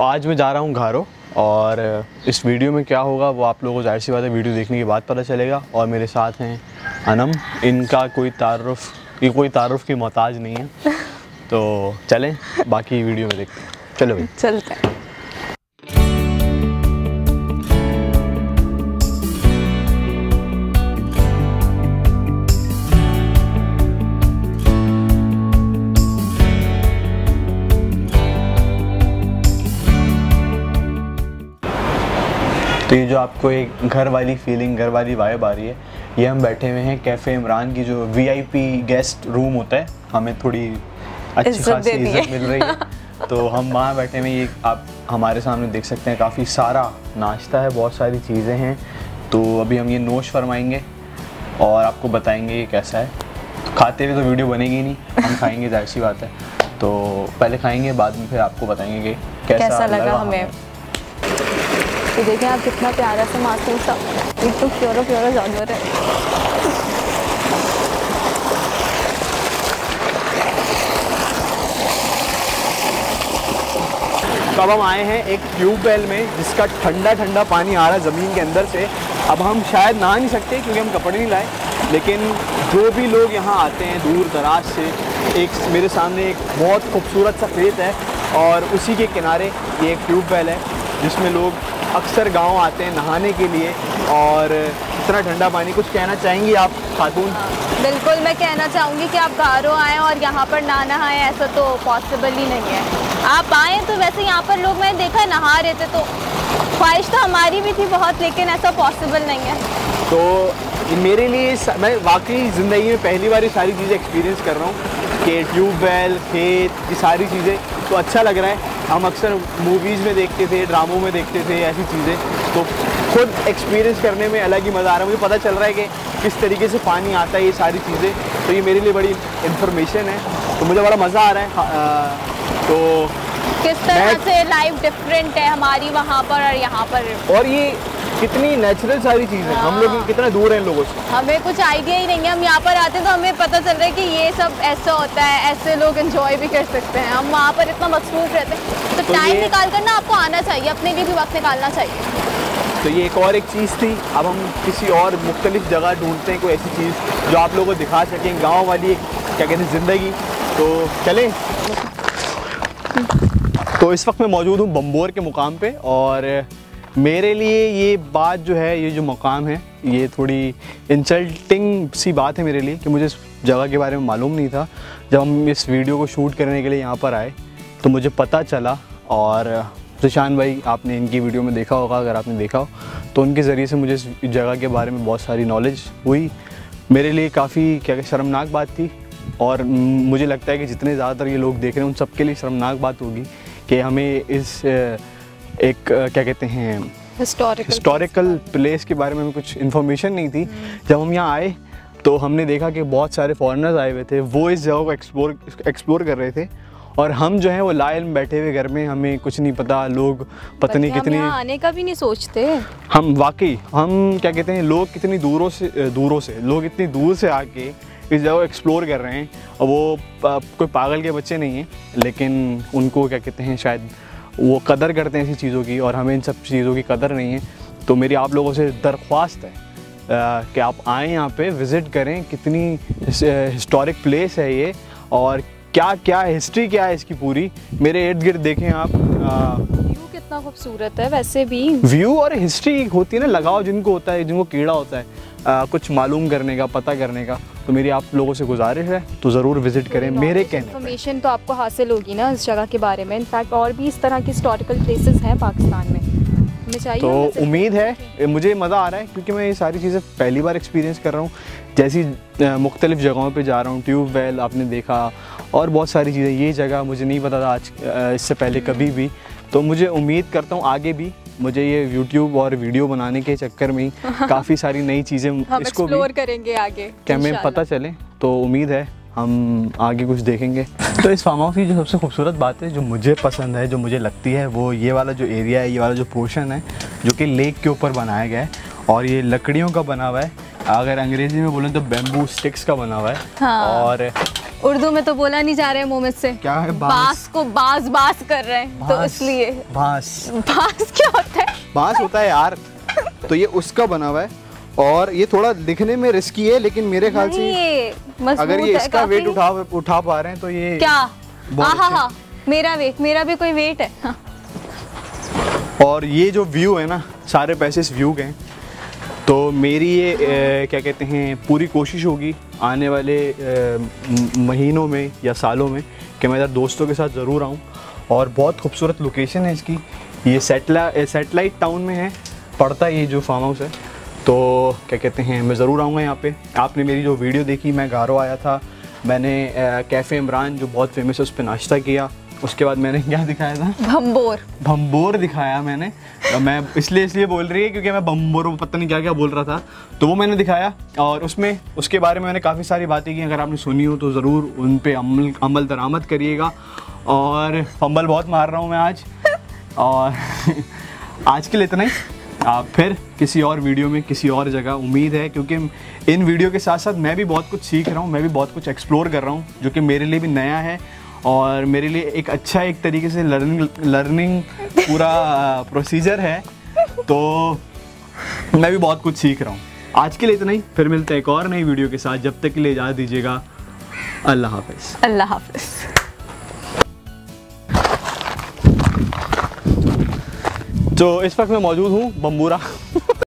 तो आज मैं जा रहा हूँ घारो और इस वीडियो में क्या होगा, वो आप लोगों को ज़ाहिर सी बात है वीडियो देखने के बाद पता चलेगा। और मेरे साथ हैं अनम। इनका कोई तारफ़, ये कोई तारफ़ की मोहताज नहीं है। तो चलें, बाकी वीडियो में देखते हैं। चलो भाई। चलते हैं। तो ये जो आपको एक घर वाली फीलिंग घर वाली वाइब आ रही है ये हम बैठे हुए हैं कैफ़े इमरान की जो वीआईपी गेस्ट रूम होता है हमें थोड़ी अच्छी खासी इज़्ज़त मिल रही है। तो हम वहाँ बैठे हुए ये आप हमारे सामने देख सकते हैं काफ़ी सारा नाश्ता है बहुत सारी चीज़ें हैं। तो अभी हम ये नोश फरमाएँगे और आपको बताएँगे ये कैसा है। तो खाते हुए तो वीडियो बनेगी नहीं हम खाएँगे ज़ाहिर सी बात है। तो पहले खाएँगे बाद में फिर आपको बताएँगे कि कैसा, कैसा लगा हमें। ये देखिए आप कितना प्यारा सा मासूम सा। एक तो प्योरो प्योरो जानवर है। तो अब हम आए हैं एक ट्यूबवेल में, जिसका ठंडा ठंडा पानी आ रहा है ज़मीन के अंदर से। अब हम शायद नहा नहीं सकते क्योंकि हम कपड़े नहीं लाए, लेकिन जो भी लोग यहाँ आते हैं दूर दराज से, एक मेरे सामने एक बहुत खूबसूरत सा खेत है और उसी के किनारे ये एक ट्यूबवेल है, जिसमें लोग अक्सर गाँव आते हैं नहाने के लिए और इतना ठंडा पानी कुछ कहना चाहेंगी आप खातून? बिल्कुल मैं कहना चाहूँगी कि आप घरों आएँ और यहाँ पर ना नहाएँ ऐसा तो पॉसिबल ही नहीं है। आप आएँ तो वैसे यहाँ पर लोग मैंने देखा नहा रहे थे तो ख्वाहिश तो हमारी भी थी बहुत लेकिन ऐसा पॉसिबल नहीं है। तो मेरे लिए मैं वाकई ज़िंदगी में पहली बार ये सारी चीज़ें एक्सपीरियंस कर रहा हूँ कि ट्यूबवेल खेत ये सारी चीज़ें तो अच्छा लग रहा है। हम अक्सर मूवीज़ में देखते थे ड्रामों में देखते थे ऐसी चीज़ें। तो खुद एक्सपीरियंस करने में अलग ही मज़ा आ रहा है। मुझे पता चल रहा है कि किस तरीके से पानी आता है ये सारी चीज़ें। तो ये मेरे लिए बड़ी इन्फॉर्मेशन है। तो मुझे बड़ा मज़ा आ रहा है। हाँ, आ, तो किस तरह से लाइफ डिफरेंट है हमारी वहाँ पर और यहाँ पर? और ये कितनी नेचुरल सारी चीज़ है। हम लोग कितना दूर हैं इन लोगों से। हमें कुछ आइडिया ही नहीं है। हम यहाँ पर आते हैं तो हमें पता चल रहा है कि ये सब ऐसा होता है ऐसे लोग एंजॉय भी कर सकते हैं। हम वहाँ पर इतना मसरूफ रहते हैं। तो तो टाइम निकाल कर ना आपको आना चाहिए अपने लिए भी वक्त निकालना चाहिए। तो ये एक और एक चीज़ थी। अब हम किसी और मुख्तलिफ़ जगह ढूंढते हैं कोई ऐसी चीज़ जो आप लोगों को दिखा सकें। गाँव वाली एक क्या कहते हैं ज़िंदगी। तो चलें। तो इस वक्त मैं मौजूद हूँ बम्बोर के मुकाम पे और मेरे लिए ये बात जो है, ये जो मकाम है, ये थोड़ी इंसल्टिंग सी बात है मेरे लिए कि मुझे इस जगह के बारे में मालूम नहीं था। जब हम इस वीडियो को शूट करने के लिए यहाँ पर आए तो मुझे पता चला और सुशान भाई, आपने इनकी वीडियो में देखा होगा, अगर आपने देखा हो तो उनके ज़रिए से मुझे इस जगह के बारे में बहुत सारी नॉलेज हुई। मेरे लिए काफ़ी, क्या शर्मनाक बात थी और मुझे लगता है कि जितने ज़्यादातर ये लोग देख रहे हैं, उन सबके लिए शर्मनाक बात होगी कि हमें इस एक क्या कहते हैं हिस्टोरिकल प्लेस के बारे में हमें कुछ इन्फॉर्मेशन नहीं थी। जब हम यहाँ आए तो हमने देखा कि बहुत सारे फॉरेनर्स आए हुए थे। वो इस जगह को एक्सप्लोर एक्सप्लोर कर रहे थे और हम जो है वो लायल में बैठे हुए घर में। हमें कुछ नहीं पता लोग पता नहीं कितनी आने का भी नहीं सोचते। हम वाकई हम क्या कहते हैं लोग कितनी दूरों से दूरों से लोग इतनी दूर से आके इस जगह को एक्सप्लोर कर रहे हैं। और वो कोई पागल के बच्चे नहीं हैं लेकिन उनको क्या कहते हैं शायद वो कदर करते हैं ऐसी चीज़ों की और हमें इन सब चीज़ों की कदर नहीं है। तो मेरी आप लोगों से दरख्वास्त है कि आप आएँ यहाँ पे विज़िट करें कितनी हिस्टोरिक प्लेस है ये और क्या क्या हिस्ट्री क्या है इसकी पूरी। मेरे इर्द गिर्द देखें आप व्यू कितना खूबसूरत है वैसे भी। व्यू और हिस्ट्री होती है ना लगाव जिनको होता है जिनको कीड़ा होता है। आ, कुछ मालूम करने का पता करने का। तो मेरी आप लोगों से गुजारिश है तो ज़रूर विज़िट करें मेरे कहने इन्फॉर्मेशन तो आपको हासिल होगी ना इस जगह के बारे में। इनफैक्ट और भी इस तरह की हिस्टोरिकल प्लेसेस हैं पाकिस्तान में। तो उम्मीद है मुझे मज़ा आ रहा है क्योंकि मैं ये सारी चीज़ें पहली बार एक्सपीरियंस कर रहा हूँ। जैसी मुख्तलिफ़ जगहों पे जा रहा हूँ ट्यूब वेल आपने देखा और बहुत सारी चीज़ें। ये जगह मुझे नहीं पता था आज इससे पहले कभी भी। तो मुझे उम्मीद करता हूँ आगे भी मुझे ये यूट्यूब और वीडियो बनाने के चक्कर में काफ़ी सारी नई चीज़ें इसको भी एक्सप्लोर करेंगे आगे क्या हमें पता चले? तो उम्मीद है हम आगे कुछ देखेंगे। तो इस फार्म हाउस की जो सबसे खूबसूरत बात है जो मुझे पसंद है जो मुझे लगती है वो ये वाला जो एरिया है ये वाला जो पोर्शन है जो कि लेक के ऊपर बनाया गया है और ये लकड़ियों का बना हुआ है। अगर अंग्रेज़ी में बोलें तो बेम्बू स्टिक्स का बना हुआ है। हाँ। और उर्दू में तो बोला नहीं जा रहा है मुँह से। क्या है बाँस? बास को बास बास कर रहे हैं तो इसलिए। बाँस। बास क्या होता है? बाँस होता है यार। तो ये उसका बना हुआ है और ये थोड़ा दिखने में रिस्की है लेकिन मेरे ख्याल से ये अगर ये इसका वेट उठा उठा पा रहे हैं तो ये क्या? हाँ मेरा वेट मेरा भी कोई वेट हाँ। और ये जो व्यू है ना सारे पैसे इस व्यू के हैं। तो मेरी ये अ, क्या कहते हैं पूरी कोशिश होगी आने वाले म- महीनों में या सालों में कि मैं इधर दोस्तों के साथ ज़रूर आऊँ। और बहुत खूबसूरत लोकेशन है इसकी। ये सेटला सैटेलाइट टाउन में है पड़ता ये जो फार्म हाउस है। तो क्या कहते हैं मैं ज़रूर आऊँगा यहाँ पे। आपने मेरी जो वीडियो देखी मैं गारो आया था। मैंने कैफ़े इमरान जो बहुत फ़ेमस है उस पर नाश्ता किया। उसके बाद मैंने क्या दिखाया था? भम्बोर भम्बोर दिखाया मैंने। तो मैं इसलिए इसलिए बोल रही है क्योंकि मैं भम्बोर वो पता नहीं क्या क्या बोल रहा था। तो वो मैंने दिखाया और उसमें उसके बारे में मैंने काफ़ी सारी बातें की। अगर आपने सुनी हो तो ज़रूर उन पर अमल अमल दरामद करिएगा। और फंबल बहुत मार रहा हूँ मैं आज। और आज के लिए इतना ही। आप फिर किसी और वीडियो में किसी और जगह उम्मीद है क्योंकि इन वीडियो के साथ साथ मैं भी बहुत कुछ सीख रहा हूँ मैं भी बहुत कुछ एक्सप्लोर कर रहा हूँ जो कि मेरे लिए भी नया है। और मेरे लिए एक अच्छा एक तरीके से लर्निंग लर्निंग पूरा प्रोसीजर है। तो मैं भी बहुत कुछ सीख रहा हूँ। आज के लिए इतना ही। फिर मिलते हैं एक और नई वीडियो के साथ। जब तक के लिए इजाज़त दीजिएगा। अल्लाह हाफिज़। अल्लाह हाफिज। तो इस वक्त मैं मौजूद हूँ बम्बूरा